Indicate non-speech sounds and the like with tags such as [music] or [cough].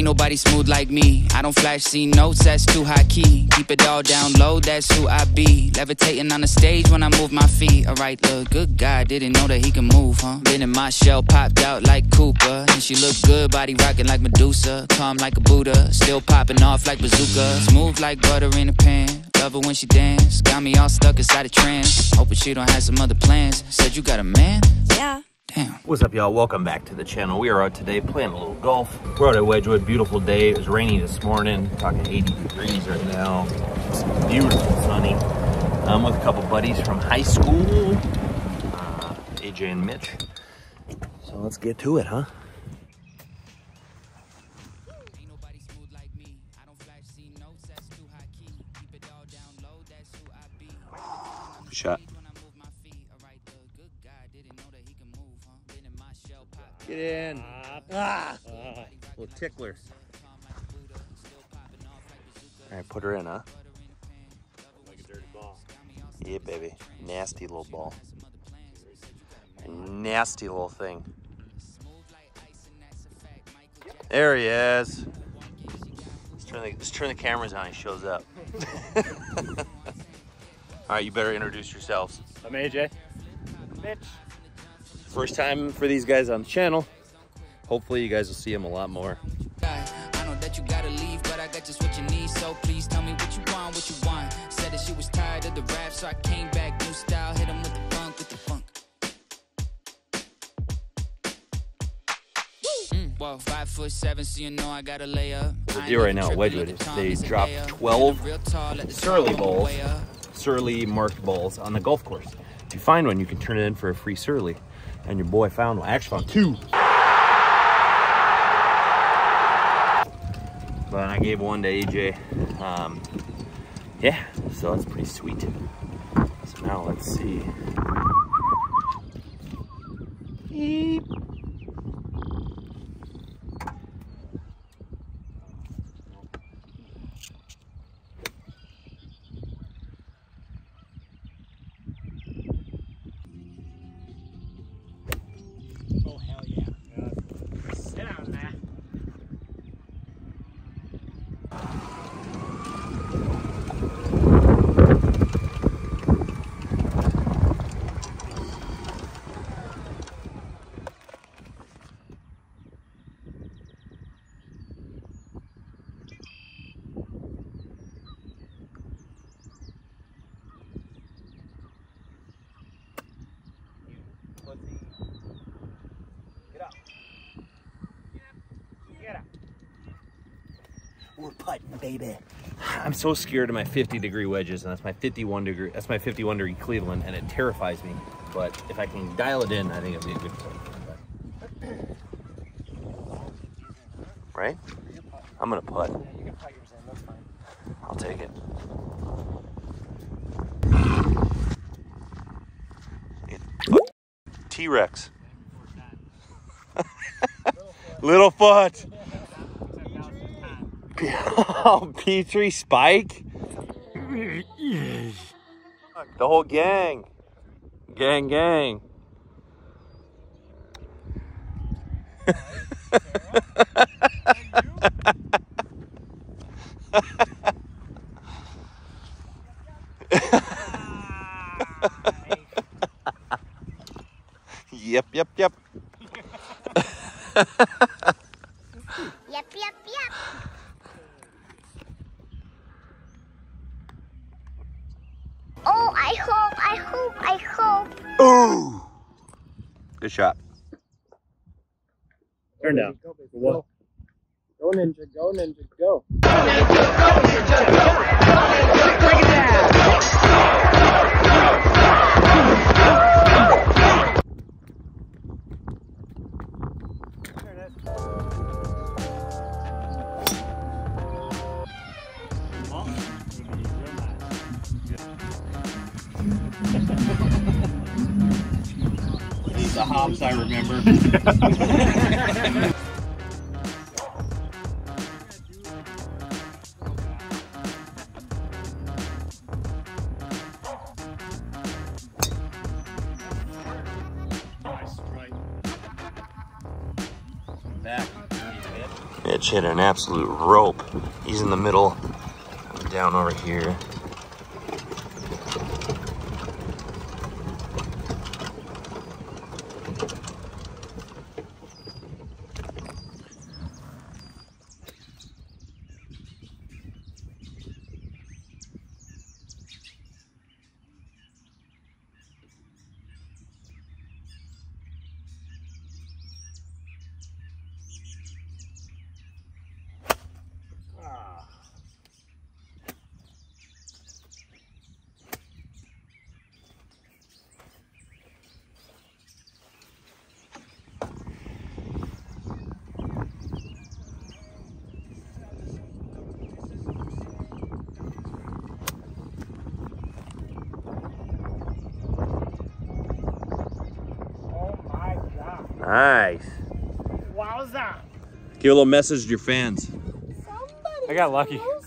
Ain't nobody smooth like me. I don't flash C notes, that's too high key. Keep it all down low, that's who I be. Levitating on the stage when I move my feet. Alright, look, good guy, didn't know that he can move, huh? Been in my shell, popped out like Cooper. And she look good, body rocking like Medusa. Calm like a Buddha, still popping off like bazooka. Smooth like butter in a pan. Love her when she dance. Got me all stuck inside a trance. Hoping she don't have some other plans. Said you got a man? Yeah. Damn. What's up, y'all? Welcome back to the channel. We are out today playing a little golf. We're out at Wedgewood. Beautiful day. It was rainy this morning. Talking 80 degrees right now. It's beautiful, sunny. I'm with a couple buddies from high school, uh, AJ and Mitch. So let's get to it, huh? Ain't Get in. Ah. Little tickler. All right, put her in, huh? Like a dirty ball. Yeah, baby. Nasty little ball. Nasty little thing. There he is. Let's turn the, let's turn the cameras on. He shows up. [laughs] All right, you better introduce yourselves. I'm AJ. Mitch. First time for these guys on the channel. Hopefully, you guys will see them a lot more. I know that you gotta leave, but I got just what you need. So please tell me what you want, what you want. Said that she was tired of the rap, so I came back, new style, hit him with the funk, with the funk. Mm, well, five foot seven, so you know I gotta lay up. The deal right now at Wedgewood is they dropped 12 Surly bowls, Surly marked balls on the golf course. If you find one, you can turn it in for a free Surly. And your boy found one. I actually found two. But I gave one to AJ. Um, yeah, so that's pretty sweet. So now let's see. We're baby. I'm so scared of my 50 degree wedges, and that's my 51 degree. That's my 51 degree Cleveland, and it terrifies me. But if I can dial it in, I think it'll be a good play. Right? I'm gonna putt. I'll take it. T Rex. [laughs] Littlefoot. [laughs] Petrie Spike. The whole gang. Gang, gang. [laughs] Yep, yep, yep. Yep, [laughs] yep, Good shot. Turn down. Go, go ninja, go ninja, go. These the hops I remember. Nice, right. Mitch hit an absolute rope. He's in the middle. I'm down over here. Nice. Wowza. Give a little message to your fans. Somebody I got lucky. close